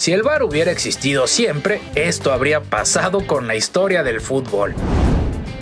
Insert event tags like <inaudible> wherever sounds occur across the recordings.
Si el VAR hubiera existido siempre, esto habría pasado con la historia del fútbol.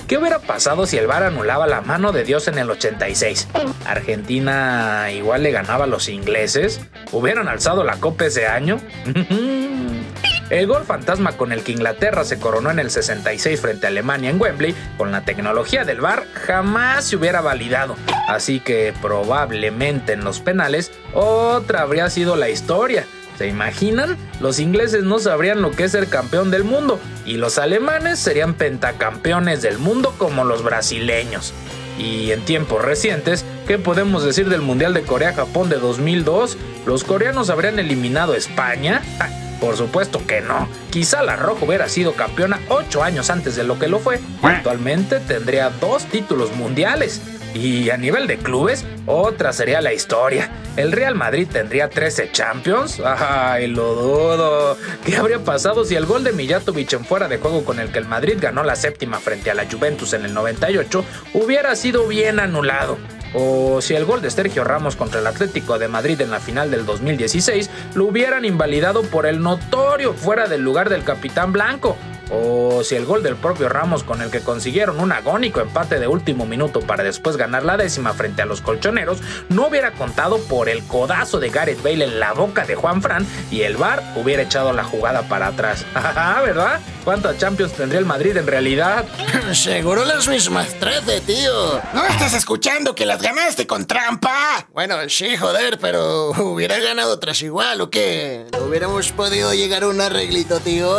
¿Qué hubiera pasado si el VAR anulaba la mano de Dios en el 86? ¿Argentina igual le ganaba a los ingleses? ¿Hubieran alzado la copa ese año? <laughs> El gol fantasma con el que Inglaterra se coronó en el 66 frente a Alemania en Wembley, con la tecnología del VAR, jamás se hubiera validado. Así que probablemente en los penales, otra habría sido la historia. ¿Se imaginan? Los ingleses no sabrían lo que es ser campeón del mundo y los alemanes serían pentacampeones del mundo como los brasileños. Y en tiempos recientes, ¿qué podemos decir del Mundial de Corea-Japón de 2002? ¿Los coreanos habrían eliminado a España? Por supuesto que no. Quizá la Roja hubiera sido campeona 8 años antes de lo que lo fue. Actualmente tendría dos títulos mundiales. Y a nivel de clubes, otra sería la historia. ¿El Real Madrid tendría 13 Champions? Ay, lo dudo. ¿Qué habría pasado si el gol de Mijatovic en fuera de juego con el que el Madrid ganó la séptima frente a la Juventus en el 98 hubiera sido bien anulado? O si el gol de Sergio Ramos contra el Atlético de Madrid en la final del 2016 lo hubieran invalidado por el notorio fuera del lugar del capitán blanco o si el gol del propio Ramos con el que consiguieron un agónico empate de último minuto para después ganar la décima frente a los colchoneros no hubiera contado por el codazo de Gareth Bale en la boca de Juan Fran y el VAR hubiera echado la jugada para atrás. <laughs> ¿Verdad? ¿Cuántas Champions tendría el Madrid en realidad? <laughs> Seguro las mismas 13, tío. ¿No estás escuchando que las ganaste con trampa? Bueno, sí, joder, pero hubiera ganado otras igual, ¿o qué? hubiéramos podido llegar a un arreglito, tío?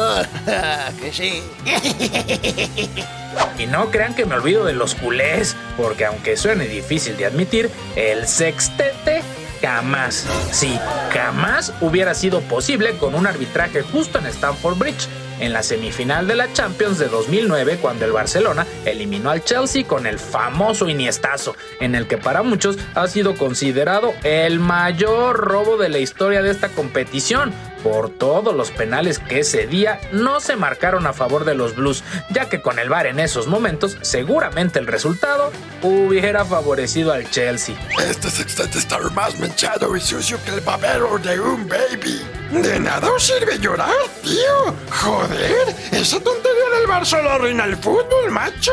<laughs> que sí. <laughs> Y no crean que me olvido de los culés, porque aunque suene difícil de admitir, el sextete jamás, sí, jamás hubiera sido posible con un arbitraje justo en Stamford Bridge en la semifinal de la Champions de 2009 cuando el Barcelona eliminó al Chelsea con el famoso Iniestazo, en el que para muchos ha sido considerado el mayor robo de la historia de esta competición, por todos los penales que ese día no se marcaron a favor de los Blues, ya que con el VAR en esos momentos seguramente el resultado hubiera favorecido al Chelsea. Este sextete está más manchado y sucio que el babero de un baby. De nada os sirve llorar, tío. Joder, esa tontería del bar solo arruina el fútbol, macho.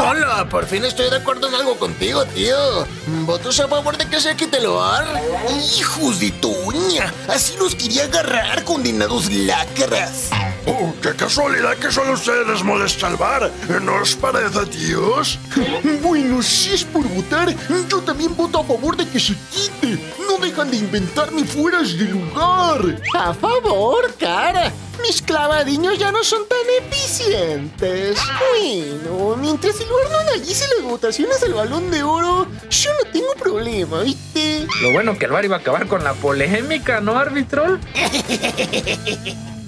Hola, por fin estoy de acuerdo en algo contigo, tío. ¿Votos a favor de que se quite el bar? Hijos de tuña, así los quería agarrar, condenados lacras. Oh, qué casualidad que solo ustedes les molesta el bar. ¿No os parece, tíos? <laughs> bueno, si es por votar, yo también voto a favor de que se quite. No dejan de inventarme fueras de lugar. A favor, cara. Mis clavadiños ya no son tan eficientes. Bueno, mientras el lugar no analice las votaciones del balón de oro, yo no tengo problema, ¿viste? Lo bueno que el bar iba a acabar con la polémica, ¿no, arbitrol? <laughs>